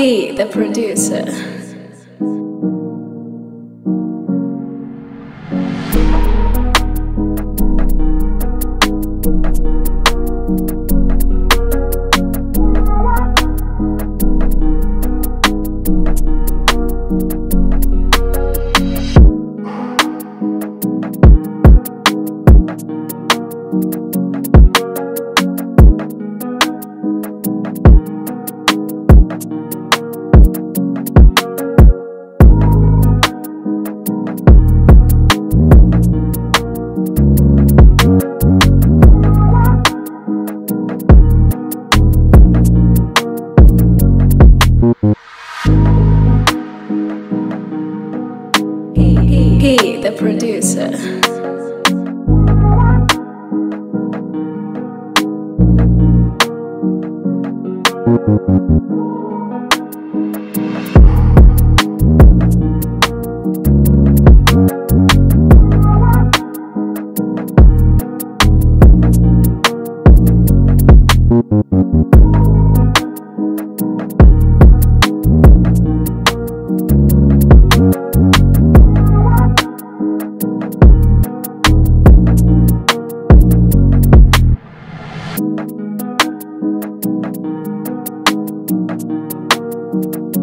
He, the producer. He, the producer.